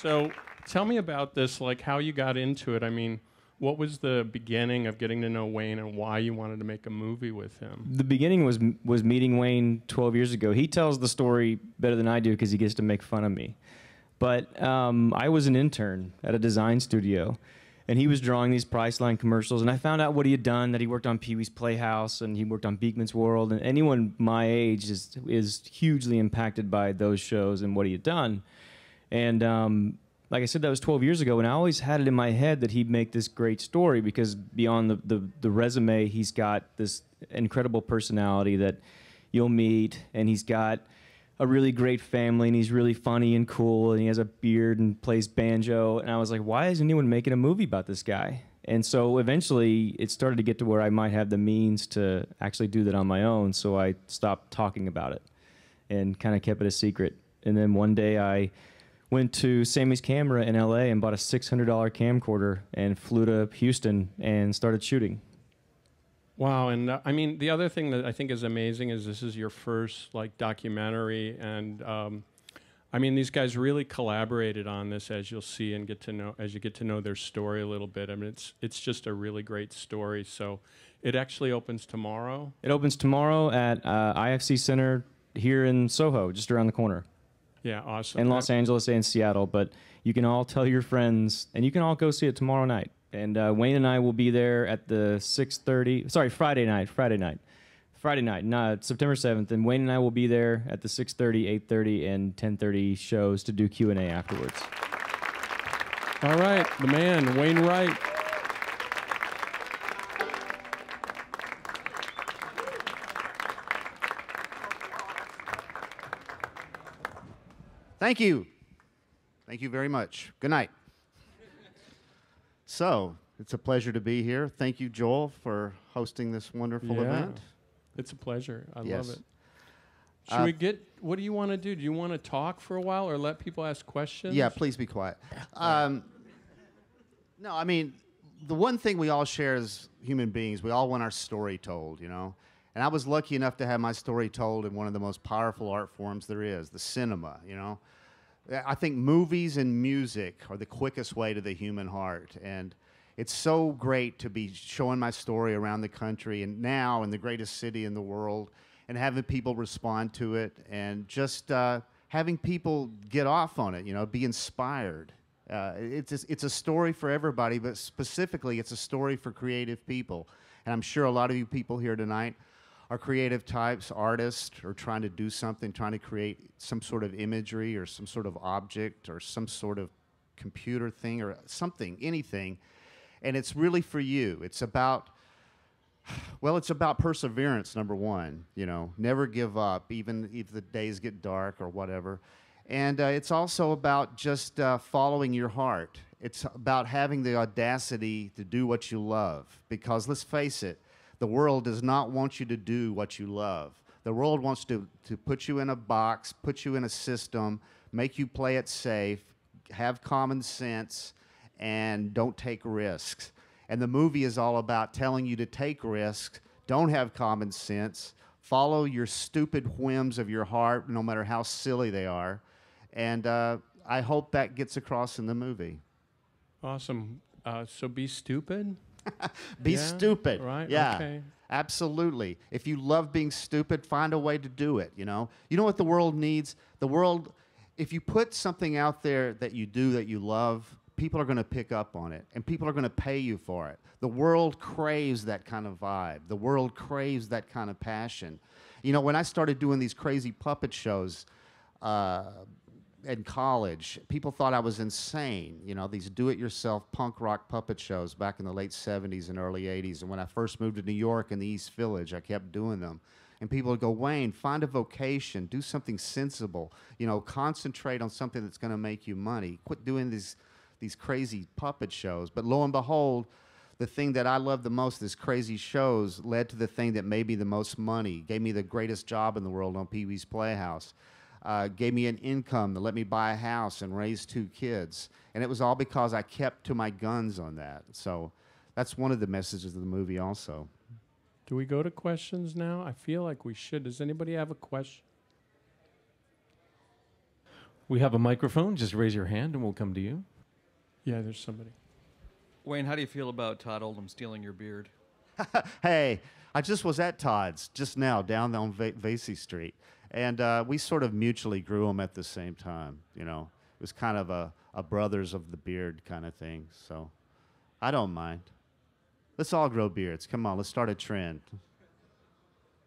So tell me about this, like how you got into it. I mean, what was the beginning of getting to know Wayne and why you wanted to make a movie with him? The beginning was was meeting Wayne 12 years ago. He tells the story better than I do because he gets to make fun of me. But um, I was an intern at a design studio, and he was drawing these Priceline commercials. And I found out what he had done that he worked on Pee Wee's Playhouse and he worked on Beakman's World. And anyone my age is is hugely impacted by those shows and what he had done. And um, like I said, that was 12 years ago, and I always had it in my head that he'd make this great story because beyond the, the, the resume, he's got this incredible personality that you'll meet, and he's got a really great family, and he's really funny and cool, and he has a beard and plays banjo. And I was like, why is anyone making a movie about this guy? And so eventually it started to get to where I might have the means to actually do that on my own, so I stopped talking about it and kind of kept it a secret. And then one day I went to Samy's Camera in LA and bought a $600 camcorder and flew to Houston and started shooting. Wow, and uh, I mean the other thing that I think is amazing is this is your first like documentary, and um, I mean these guys really collaborated on this, as you'll see and get to know as you get to know their story a little bit. I mean it's it's just a really great story. So it actually opens tomorrow. It opens tomorrow at uh, IFC Center here in Soho, just around the corner. Yeah, awesome. in Los Angeles and Seattle. But you can all tell your friends, and you can all go see it tomorrow night. And uh, Wayne and I will be there at the 6:30. Sorry, Friday night. Friday night. Friday night, not September 7th. And Wayne and I will be there at the 6:30, 8:30, and 10:30 shows to do Q and A afterwards. All right, the man, Wayne White. Thank you. Thank you very much. Good night. So, it's a pleasure to be here. Thank you, Joel, for hosting this wonderful Yeah. event. It's a pleasure. I Yes. love it. Should Uh, we get? What do you want to do? Do you want to talk for a while or let people ask questions? Yeah, please be quiet. Um, no, I mean, the one thing we all share as human beings, we all want our story told, you know? And I was lucky enough to have my story told in one of the most powerful art forms there is, the cinema, you know? I think movies and music are the quickest way to the human heart. And it's so great to be showing my story around the country and now in the greatest city in the world and having people respond to it and just uh, having people get off on it, you know, be inspired. Uh, it's, it's a story for everybody, but specifically, it's a story for creative people. And I'm sure a lot of you people here tonight are creative types, artists, or trying to do something, trying to create some sort of imagery or some sort of object or some sort of computer thing or something, anything. And it's really for you. It's about, well, it's about perseverance, number one. You know, never give up, even if the days get dark or whatever. And uh, it's also about just uh, following your heart. It's about having the audacity to do what you love. Because let's face it, the world does not want you to do what you love. The world wants to, to put you in a box, put you in a system, make you play it safe, have common sense, and don't take risks. And the movie is all about telling you to take risks, don't have common sense, follow your stupid whims of your heart, no matter how silly they are. And uh, I hope that gets across in the movie. Awesome. Uh, so be stupid. Be Yeah, stupid. right, Yeah. okay. Absolutely. If you love being stupid, find a way to do it, you know? You know what the world needs? The world if you put something out there that you do that you love, people are going to pick up on it and people are going to pay you for it. The world craves that kind of vibe. The world craves that kind of passion. You know, when I started doing these crazy puppet shows, uh, in college, people thought I was insane. You know, these do-it-yourself punk rock puppet shows back in the late '70s and early '80s. And when I first moved to New York in the East Village, I kept doing them. And people would go, Wayne, find a vocation, do something sensible. You know, concentrate on something that's going to make you money. Quit doing these these crazy puppet shows. But lo and behold, the thing that I love the most, this crazy shows, led to the thing that made me the most money, gave me the greatest job in the world on Pee Wee's Playhouse uh, gave me an income to let me buy a house and raise two kids. And it was all because I kept to my guns on that. So that's one of the messages of the movie, also. Do we go to questions now? I feel like we should. Does anybody have a question? We have a microphone. Just raise your hand and we'll come to you. Yeah, there's somebody. Wayne, how do you feel about Todd Oldham stealing your beard? hey, I just was at Todd's just now down on Va- Vesey Street, and uh, we sort of mutually grew them at the same time. You know, it was kind of a, a brothers of the beard kind of thing. So I don't mind. Let's all grow beards. Come on, let's start a trend.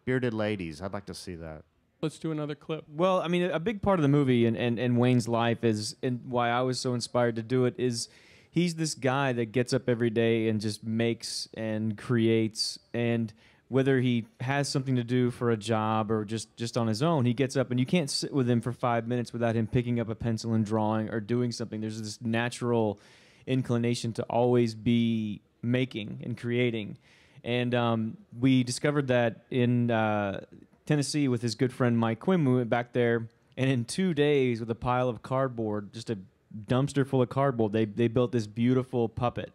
Bearded ladies, I'd like to see that. Let's do another clip. Well, I mean, a big part of the movie and, and, and Wayne's life is, and why I was so inspired to do it is he's this guy that gets up every day and just makes and creates. And whether he has something to do for a job or just, just on his own, he gets up and you can't sit with him for five minutes without him picking up a pencil and drawing or doing something. There's this natural inclination to always be making and creating. And um, we discovered that in uh, Tennessee with his good friend Mike Quinn. We went back there, and in two days, with a pile of cardboard, just a dumpster full of cardboard, they, they built this beautiful puppet.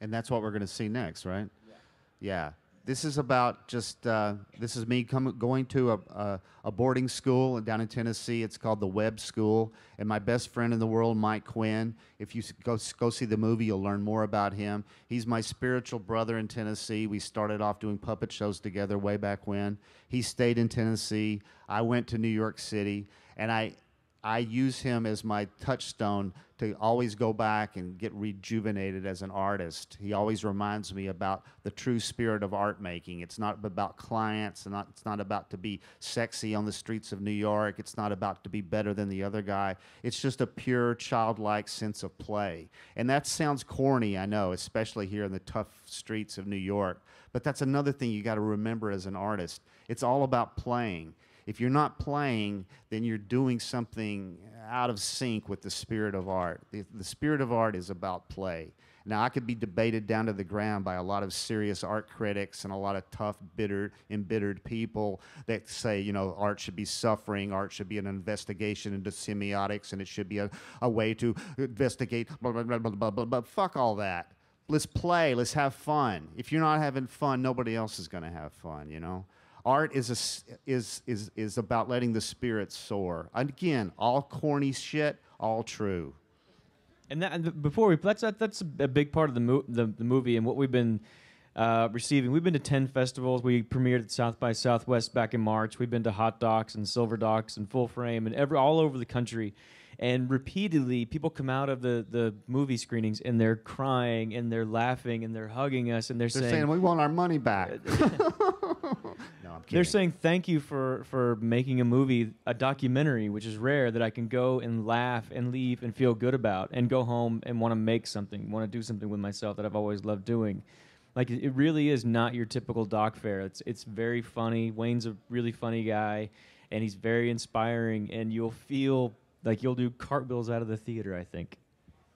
And that's what we're going to see next, right? Yeah. This is about just, uh, this is me com- going to a, a, a boarding school down in Tennessee. It's called the Webb School. And my best friend in the world, Mike Quinn, if you go, go see the movie, you'll learn more about him. He's my spiritual brother in Tennessee. We started off doing puppet shows together way back when. He stayed in Tennessee. I went to New York City. And I, I use him as my touchstone to always go back and get rejuvenated as an artist. He always reminds me about the true spirit of art making. It's not about clients, and not, it's not about to be sexy on the streets of New York. It's not about to be better than the other guy. It's just a pure childlike sense of play. And that sounds corny, I know, especially here in the tough streets of New York. But that's another thing you got to remember as an artist. It's all about playing if you're not playing, then you're doing something out of sync with the spirit of art. The, the spirit of art is about play. Now, I could be debated down to the ground by a lot of serious art critics and a lot of tough, bitter, embittered people that say, you know, art should be suffering, art should be an investigation into semiotics, and it should be a, a way to investigate, blah, blah, blah, blah, blah, blah, blah. Fuck all that. Let's play, let's have fun. If you're not having fun, nobody else is going to have fun, you know? Art is, a is, is, is about letting the spirit soar. Again, all corny shit, all true. And that and before we that's that, that's a big part of the, mo- the the movie and what we've been uh, receiving. We've been to ten festivals. We premiered at South by Southwest back in March. We've been to Hot Docs and Silver Docs and Full Frame and every all over the country. And repeatedly, people come out of the, the movie screenings and they're crying and they're laughing and they're hugging us and they're, They're saying, we want our money back. no, I'm kidding. They're saying thank you for for making a movie, a documentary, which is rare that I can go and laugh and leave and feel good about, and go home and want to make something, want to do something with myself that I've always loved doing. Like it it really is not your typical doc fair. It's it's very funny. Wayne's a really funny guy, and he's very inspiring, and you'll feel like you'll do cartwheels out of the theater. I think.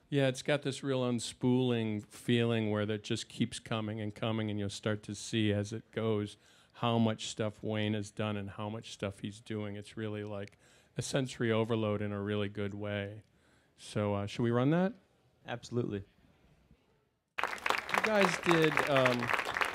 Yeah, it's got this real unspooling feeling where that just keeps coming and coming, and you'll start to see as it goes how much stuff Wayne has done and how much stuff he's doing. It's really like a sensory overload in a really good way. So, uh, should we run that? Absolutely. You guys did. Um,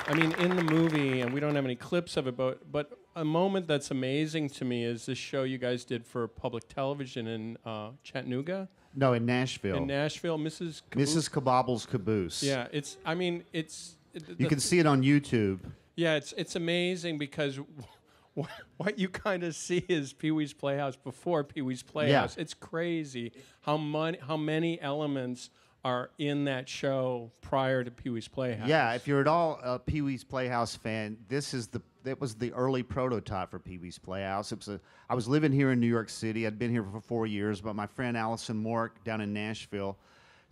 I mean, in the movie, and we don't have any clips of it, but but a moment that's amazing to me is this show you guys did for public television in uh, Chattanooga, no, in Nashville. in Nashville, Mrs. Caboose. Mrs. Cabobble's Caboose. Yeah, it's. I mean, it's. it- You can see it on YouTube. Yeah, it's it's amazing because wh- what you kind of see is Pee Wee's Playhouse before Pee Wee's Playhouse. Yeah. It's crazy how mon- how many elements are in that show prior to Pee Wee's Playhouse. Yeah, if you're at all a Pee Wee's Playhouse fan, this is the that was the early prototype for Pee Wee's Playhouse. It was a, I was living here in New York City. I'd been here for four years, but my friend Allison Mork down in Nashville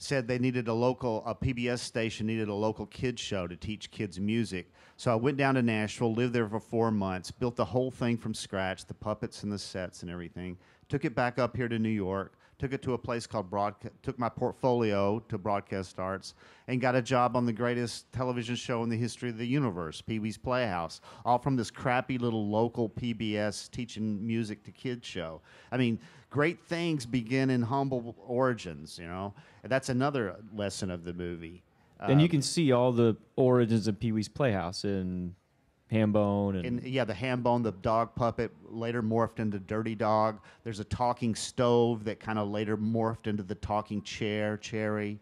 said they needed a local a PBS station needed a local kids show to teach kids music. So I went down to Nashville, lived there for four months, built the whole thing from scratch, the puppets and the sets and everything. Took it back up here to New York. Took it to a place called Broadcast. Took my portfolio to Broadcast Arts and got a job on the greatest television show in the history of the universe, Pee Wee's Playhouse. All from this crappy little local PBS teaching music to kids show. I mean, great things begin in humble origins. You know, and that's another lesson of the movie. and you Um, can see all the origins of Pee Wee's Playhouse in Hambone and, And yeah, the ham bone, the dog puppet, later morphed into Dirty Dog. There's a talking stove that kind of later morphed into the talking chair, Chairry.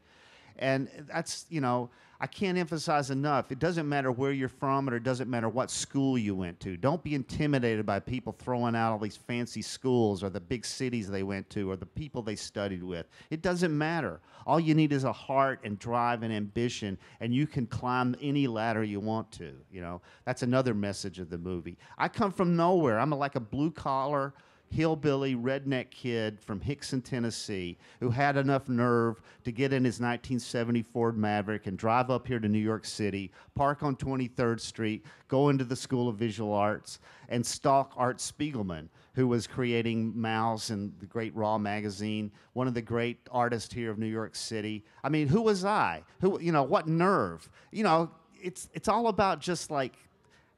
And that's, you know, I can't emphasize enough. It doesn't matter where you're from or it doesn't matter what school you went to. Don't be intimidated by people throwing out all these fancy schools or the big cities they went to or the people they studied with. It doesn't matter. All you need is a heart and drive and ambition, and you can climb any ladder you want to. You know, that's another message of the movie. I come from nowhere. I'm like a blue collar hillbilly redneck kid from Hixson, Tennessee, who had enough nerve to get in his 1970 Ford Maverick and drive up here to New York City, park on 23rd Street, go into the School of Visual Arts, and stalk Art Spiegelman, who was creating Maus and the great Raw magazine, one of the great artists here of New York City. I mean, who was I? Who, you know, what nerve? You know, it's it's all about just like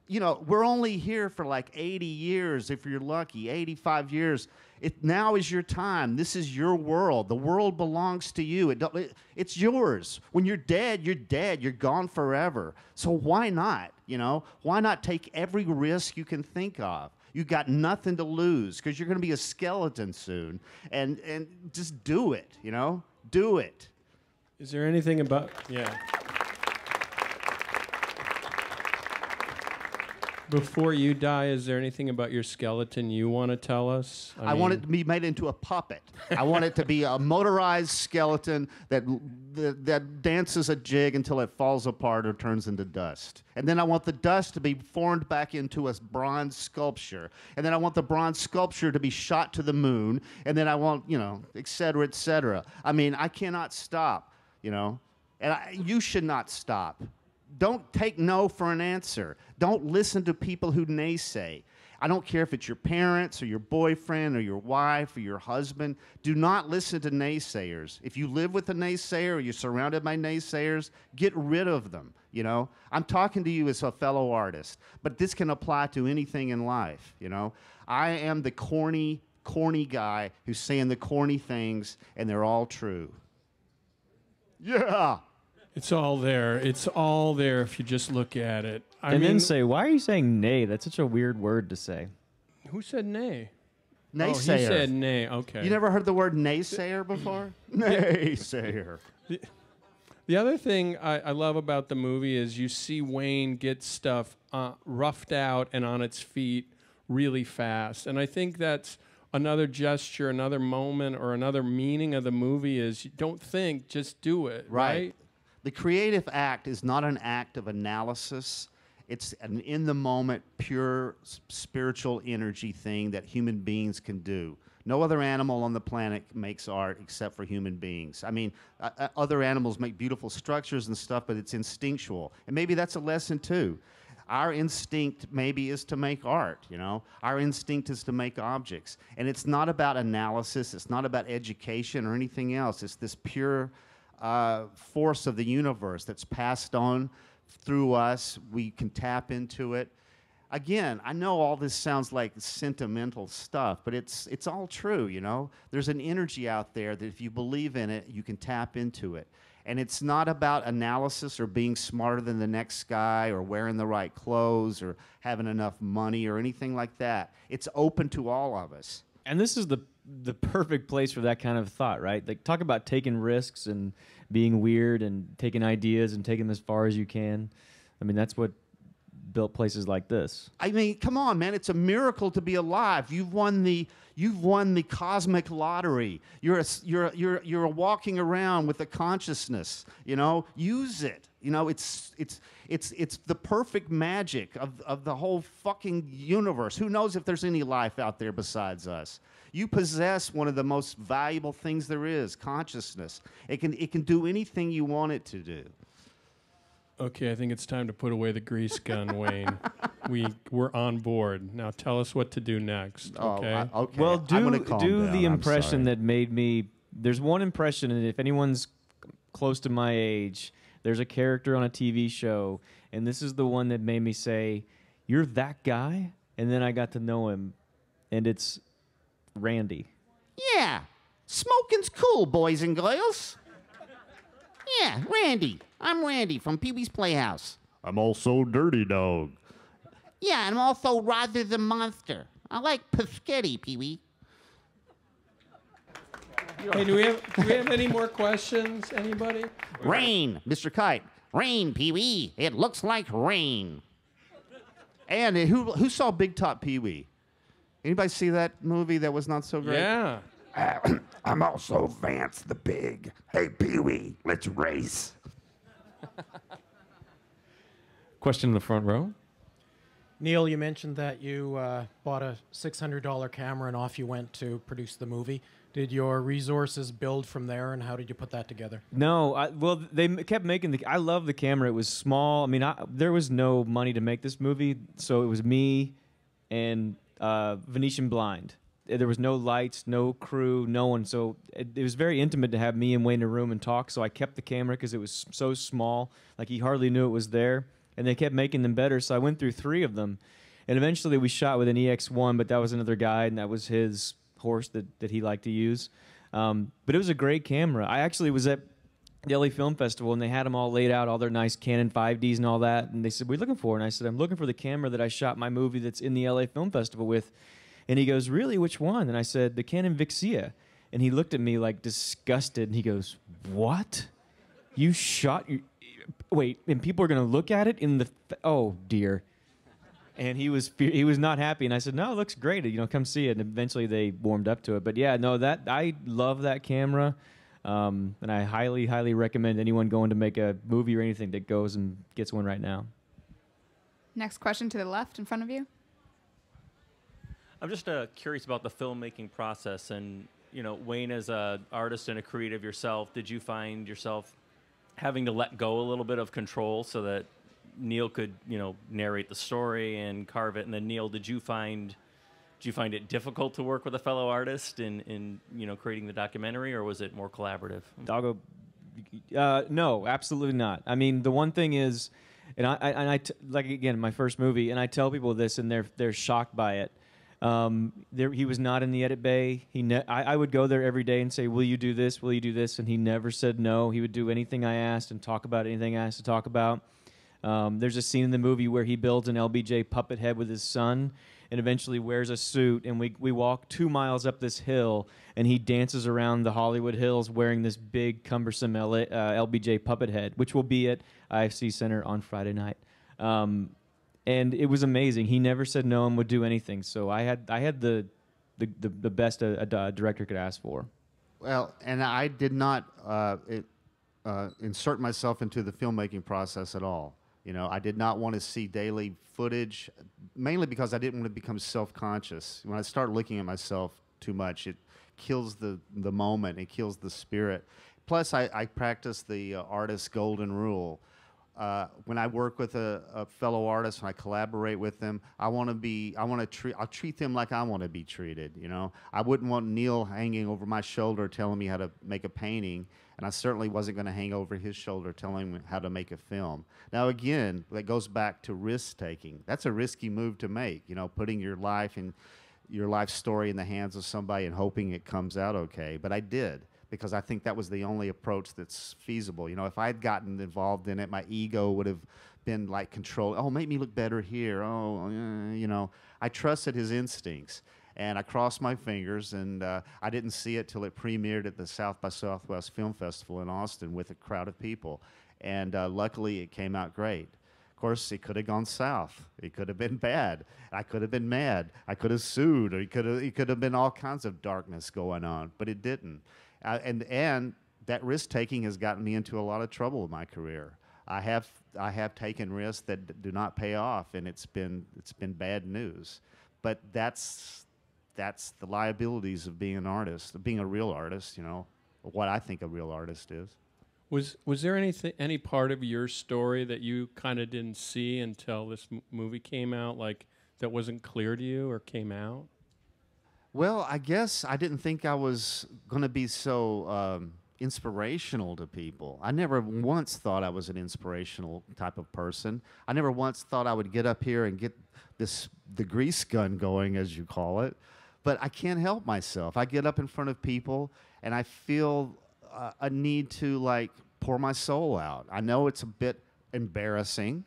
you know, we're only here for like 80 years if you're lucky, 85 years. It now is your time. This is your world. The world belongs to you. It, it, it's yours. When you're dead, you're dead. You're gone forever. So why not? You know, why not take every risk you can think of? You got nothing to lose because you're going to be a skeleton soon, and and just do it. You know, do it. Is there anything about yeah? Before you die, is there anything about your skeleton you want to tell us? I, want mean, it to be made into a puppet. I want it to be a motorized skeleton that, that that dances a jig until it falls apart or turns into dust. And then I want the dust to be formed back into a bronze sculpture. And then I want the bronze sculpture to be shot to the moon. And then I want, you know, et cetera, et cetera. I mean, I cannot stop, you know. And I, you should not stop. Don't take no for an answer. Don't listen to people who naysay. I don't care if it's your parents or your boyfriend or your wife or your husband. Do not listen to naysayers. If you live with a naysayer or you're surrounded by naysayers, get rid of them. You know, I'm talking to you as a fellow artist, but this can apply to anything in life. You know, I am the corny, corny guy who's saying the corny things, and they're all true. Yeah. It's all there. It's all there if you just look at it. I and mean, then say, why are you saying nay? That's such a weird word to say. who said nay? Naysayer. Oh, Naysayer. he said nay. Okay. You never heard the word naysayer before? naysayer. The other thing I, I love about the movie is you see Wayne get stuff uh, roughed out and on its feet really fast. And I think that's another gesture, another moment, or another meaning of the movie is you don't think, just do it. Right. The creative act is not an act of analysis. It's an in the moment, pure spiritual energy thing that human beings can do. No other animal on the planet makes art except for human beings. I mean, uh, uh, other animals make beautiful structures and stuff, but it's instinctual. And maybe that's a lesson too. Our instinct maybe is to make art, you know? Our instinct is to make objects. And it's not about analysis, it's not about education or anything else. It's this pure uh, force of the universe that's passed on through us. We can tap into it. Again, I know all this sounds like sentimental stuff, but it's it's all true, you know. There's an energy out there that if you believe in it, you can tap into it. And it's not about analysis or being smarter than the next guy or wearing the right clothes or having enough money or anything like that. It's open to all of us. And this is the the perfect place for that kind of thought, right? Like talk about taking risks and being weird and taking ideas and taking them as far as you can. I mean, that's what built places like this. I mean, come on, man! It's a miracle to be alive. You've won the you've won the cosmic lottery. You're a, you're you're you're walking around with a consciousness. You know, use it. You know, it's it's it's it's the perfect magic of of the whole fucking universe. Who knows if there's any life out there besides us? You possess one of the most valuable things there is, consciousness. It can it can do anything you want it to do. Okay, I think it's time to put away the grease gun, Wayne. We we're on board. Now tell us what to do next. Okay. Oh, I- okay. Well, I'm do calm do down. the I'm impression sorry. that made me. There's one impression, and if anyone's close to my age, there's a character on a TV show, and this is the one that made me say, "You're that guy," and then I got to know him, and it's Randy. Yeah, smoking's cool, boys and girls. Yeah, Randy. I'm Randy from Pee Wee's Playhouse. I'm also Dirty Dog. Yeah, and I'm also Roger the Monster. I like Paschetti, Pee Wee. Hey, do we have do we have any more questions? Anybody? Rain, Mr. Kite. Rain, Pee Wee. It looks like rain. And who who saw Big Top Pee Wee? Anybody see that movie that was not so great? Yeah. I'm also Vance the Pig. Hey, Pee Wee, let's race. Question in the front row. Neil, you mentioned that you uh, bought a $600 camera and off you went to produce the movie. Did your resources build from there, and how did you put that together? No, I, well, they kept making the. I love the camera. It was small. I mean, I, there was no money to make this movie, so it was me and uh, Venetian Blind. Uh, There was no lights, no crew, no one. So it, it was very intimate to have me and Wayne in a room and talk. So I kept the camera because it was so small, like he hardly knew it was there. And they kept making them better. So I went through three of them, and eventually we shot with an EX1, but that was another guy, and that was his horse that, that he liked to use. Um, but it was a great camera. I actually was at the LA Film Festival, and they had them all laid out, all their nice Canon 5Ds and all that. And they said, "What are you looking for?" And I said, "I'm looking for the camera that I shot my movie that's in the LA Film Festival with." And he goes, "Really? Which one?" And I said, "The Canon Vixia." And he looked at me like disgusted, and he goes, "What? You shot your? Wait, and people are gonna look at it in the? F- oh dear." and he was he was not happy and i said no it looks great you know come see it and eventually they warmed up to it but yeah no that i love that camera um, and i highly highly recommend anyone going to make a movie or anything that goes and gets one right now Next question to the left in front of you. I'm just uh, curious about the filmmaking process, and you know, Wayne, as an artist and a creative yourself, did you find yourself having to let go a little bit of control so that Neil could, you know, narrate the story and carve it? And then Neil, did you find did you find it difficult to work with a fellow artist in, in you know creating the documentary, or was it more collaborative? Doggo, uh, no, absolutely not. I mean, the one thing is, and I, I, and I t- like again my first movie, and I tell people this, and they're they're shocked by it. Um, there, he was not in the edit bay. He, ne- I, I would go there every day and say, "Will you do this? Will you do this?" And he never said no. He would do anything I asked and talk about anything I asked to talk about. Um, there's a scene in the movie where he builds an LBJ puppet head with his son, and eventually wears a suit. And we we walk two miles up this hill, and he dances around the Hollywood Hills wearing this big cumbersome LA, uh, LBJ puppet head, which will be at IFC Center on Friday night. Um, and it was amazing. He never said no and would do anything. So I had I had the the, the, the best a, a director could ask for. Well, and I did not uh, it, uh, insert myself into the filmmaking process at all. You know, I did not want to see daily footage, mainly because I didn't want to become self-conscious. When I start looking at myself too much, it kills the the moment. It kills the spirit. Plus, I, I practice the uh, artist's golden rule. Uh, when I work with a, a fellow artist, when I collaborate with them, I want to be, I want to treat, I'll treat them like I want to be treated. You know, I wouldn't want Neil hanging over my shoulder telling me how to make a painting, and I certainly wasn't going to hang over his shoulder telling him how to make a film. Now, again, that goes back to risk taking. That's a risky move to make. You know, putting your life and your life story in the hands of somebody and hoping it comes out okay. But I did because I think that was the only approach that's feasible. You know, if I'd gotten involved in it, my ego would have been like control. Oh, make me look better here. Oh, you know, I trusted his instincts. And I crossed my fingers, and uh, I didn't see it till it premiered at the South by Southwest Film Festival in Austin with a crowd of people. And uh, luckily, it came out great. Of course, it could have gone south. It could have been bad. I could have been mad. I could have sued, or it could have, it could have been all kinds of darkness going on, but it didn't. And and that risk taking has gotten me into a lot of trouble in my career. I have I have taken risks that do not pay off, and it's been it's been bad news. But that's that's the liabilities of being an artist, of being a real artist. You know what I think a real artist is. Was was there anything any part of your story that you kind of didn't see until this m- movie came out, like that wasn't clear to you or came out? Well, I guess I didn't think I was going to be so um, inspirational to people. I never once thought I was an inspirational type of person. I never once thought I would get up here and get this the grease gun going, as you call it. But I can't help myself. I get up in front of people and I feel uh, a need to like pour my soul out. I know it's a bit embarrassing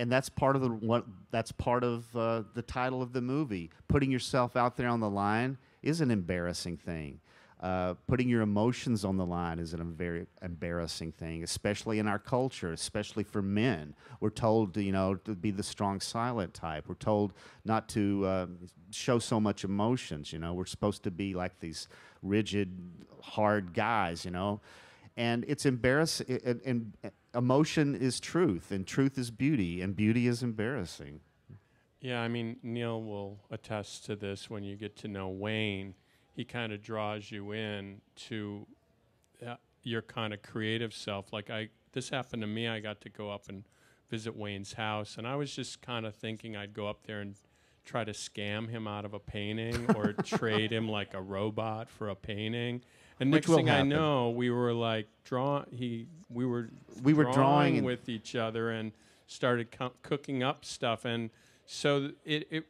and that's part of the what that's part of uh, the title of the movie. Putting yourself out there on the line is an embarrassing thing. Uh, putting your emotions on the line is a very embarrassing thing, especially in our culture, especially for men. We're told, to, you know, to be the strong, silent type. We're told not to uh, show so much emotions. You know, we're supposed to be like these rigid, hard guys. You know, and it's embarrassing. And, and emotion is truth, and truth is beauty, and beauty is embarrassing. Yeah, I mean, Neil will attest to this when you get to know Wayne. He kind of draws you in to uh, your kind of creative self. Like I, this happened to me. I got to go up and visit Wayne's house, and I was just kind of thinking I'd go up there and try to scam him out of a painting or trade him like a robot for a painting. And next thing I know, we were like draw. He, we were We were drawing with each other and started co- cooking up stuff. And so it, it,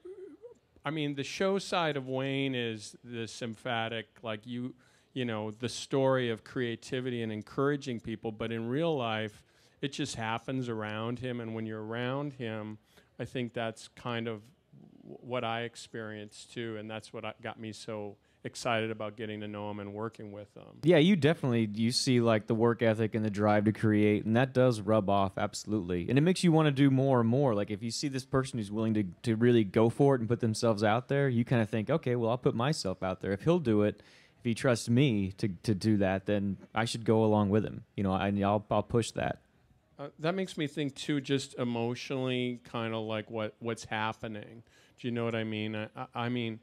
I mean, the show side of Wayne is the symphatic, like you, you know, the story of creativity and encouraging people. But in real life, it just happens around him. And when you're around him, I think that's kind of w- what I experienced too. And that's what got me so excited about getting to know them and working with them. Yeah, you definitely you see like the work ethic and the drive to create, and that does rub off absolutely, and it makes you want to do more and more. Like if you see this person who's willing to to really go for it and put themselves out there, you kind of think, okay, well I'll put myself out there. If he'll do it, if he trusts me to to do that, then I should go along with him. You know, I, I'll I'll push that. Uh, that makes me think too, just emotionally, kind of like what what's happening. Do you know what I mean? I, I, I mean,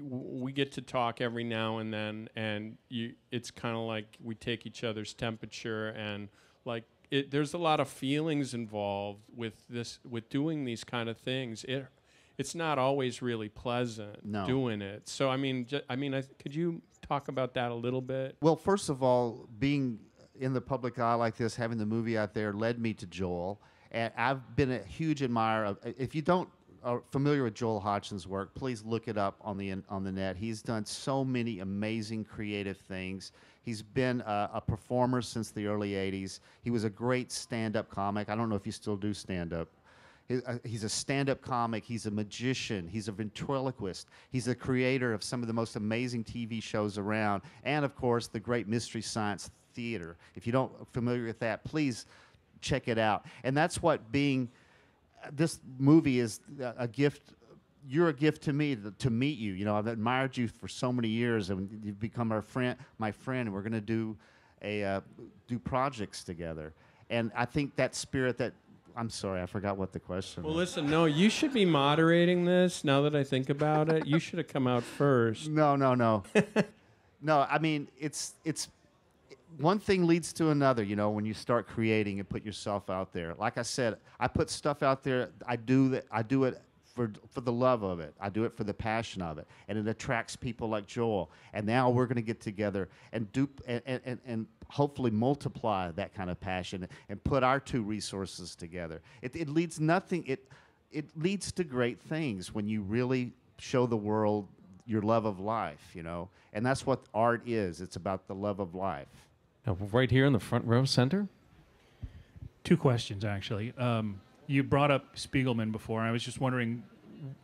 we get to talk every now and then, and you, it's kind of like we take each other's temperature, and like it, there's a lot of feelings involved with this, with doing these kind of things. It, it's not always really pleasant No. doing it. So I mean, ju- I mean, I, could you talk about that a little bit? Well, first of all, being in the public eye like this, having the movie out there, led me to Joel, and I've been a huge admirer of. If you don't are familiar with Joel Hodgson's work, please look it up on the on the net. He's done so many amazing creative things. He's been a, a performer since the early '80s. He was a great stand-up comic. I don't know if you still do stand-up. Uh, He's a stand up comic. He's a magician. He's a ventriloquist. He's the creator of some of the most amazing TV shows around. And, of course, the great Mystery Science Theater. If you don't familiar with that, please check it out. And that's what being this movie is a- gift. You're a gift to me to, to meet you. You know, I've admired you for so many years, and you've become our friend, my friend. And we're going to do a uh, do projects together. And I think that spirit that I'm sorry, I forgot what the question Well, was. listen, no, you should be moderating this. Now that I think about it, you should have come out first. No, no, no. no, I mean, it's it's one thing leads to another, you know, when you start creating and put yourself out there. Like I said, I put stuff out there. I do that I do it for for the love of it. I do it for the passion of it. And it attracts people like Joel. And now we're going to get together and do and, and, and hopefully multiply that kind of passion and put our two resources together. It, it leads nothing it it leads to great things when you really show the world your love of life, you know. And that's what art is. It's about the love of life. Now, right here in the front row center. Two questions, actually. Um, you brought up Spiegelman before. I was just wondering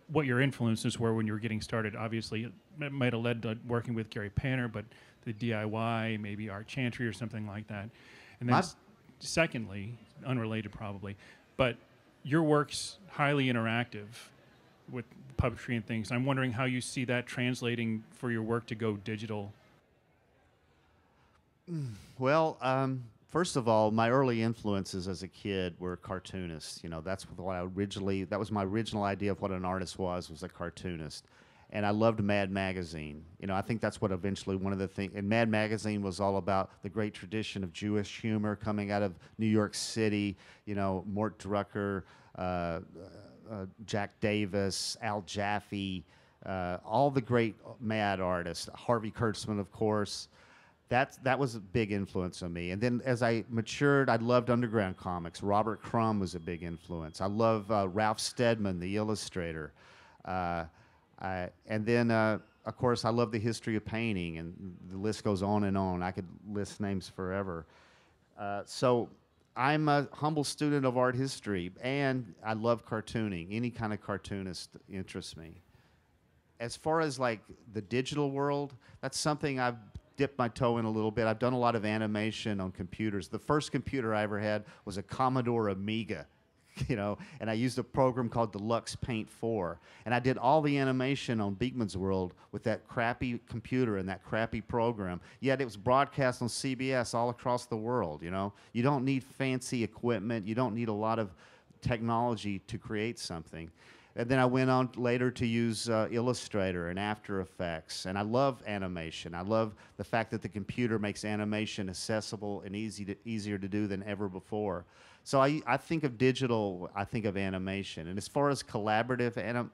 what your influences were when you were getting started. Obviously, it might have led to working with Gary Panter, but the DIY, maybe Art Chantry or something like that. And then, My- s- secondly, unrelated probably, but your work's highly interactive with puppetry and things. I'm wondering how you see that translating for your work to go digital. Well, um, first of all, my early influences as a kid were cartoonists. You know, that's what I originally, that was my original idea of what an artist was, was a cartoonist. And I loved Mad Magazine. You know, I think that's what eventually one of the things, and Mad Magazine was all about the great tradition of Jewish humor coming out of New York City. You know, Mort Drucker, uh, uh, Jack Davis, Al Jaffee, uh, all the great mad artists, Harvey Kurtzman, of course that that was a big influence on me. And then as I matured, I loved underground comics. Robert Crumb was a big influence. I love uh, Ralph Steadman, the illustrator. Uh, I, and then, uh, of course, I love the history of painting, and the list goes on and on. I could list names forever. Uh, so I'm a humble student of art history, and I love cartooning. Any kind of cartoonist interests me. As far as like the digital world, that's something I've dipped my toe in a little bit. I've done a lot of animation on computers. The first computer I ever had was a Commodore Amiga, you know, and I used a program called Deluxe Paint 4. And I did all the animation on Beakman's World with that crappy computer and that crappy program. Yet it was broadcast on CBS all across the world, you know. You don't need fancy equipment, you don't need a lot of technology to create something. And then I went on later to use uh, Illustrator and After Effects. And I love animation. I love the fact that the computer makes animation accessible and easy to, easier to do than ever before. So I, I think of digital, I think of animation. And as far as collaborative anim,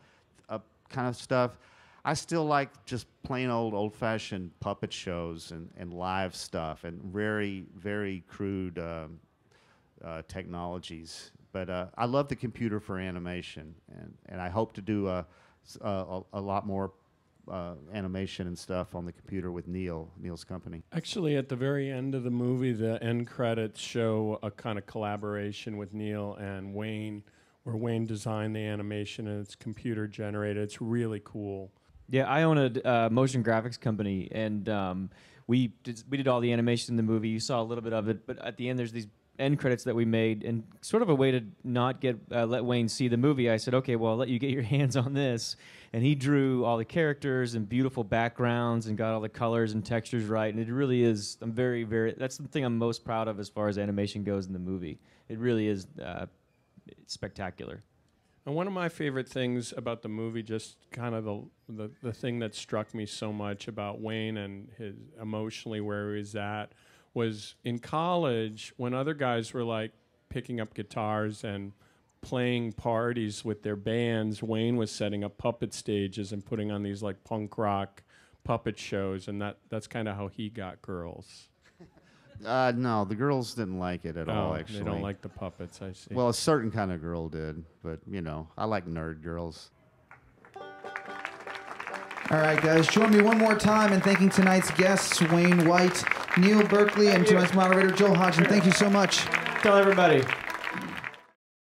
uh, kind of stuff, I still like just plain old, old fashioned puppet shows and, and live stuff and very, very crude um, uh, technologies. But uh, I love the computer for animation, and, and I hope to do uh, s- uh, a, a lot more uh, animation and stuff on the computer with Neil, Neil's company. Actually, at the very end of the movie, the end credits show a kind of collaboration with Neil and Wayne, where Wayne designed the animation and it's computer generated. It's really cool. Yeah, I own a uh, motion graphics company, and um, we did, we did all the animation in the movie. You saw a little bit of it, but at the end, there's these end credits that we made, and sort of a way to not get uh, let Wayne see the movie. I said, okay, well, I'll let you get your hands on this, and he drew all the characters and beautiful backgrounds and got all the colors and textures right, and it really is. I'm very very. That's the thing I'm most proud of as far as animation goes in the movie. It really is uh, spectacular. And one of my favorite things about the movie, just kind of the, the the thing that struck me so much about Wayne and his emotionally where he was at, was in college when other guys were like picking up guitars and playing parties with their bands. Wayne was setting up puppet stages and putting on these like punk rock puppet shows, and that that's kind of how he got girls. Uh, no, the girls didn't like it at all. Oh, Actually, they don't like the puppets. I see. Well, a certain kind of girl did, but you know, I like nerd girls. All right, guys, join me one more time in thanking tonight's guests, Wayne White, Neil Berkeley, and tonight's moderator, Joel Hodgson. Thank you so much. Tell everybody.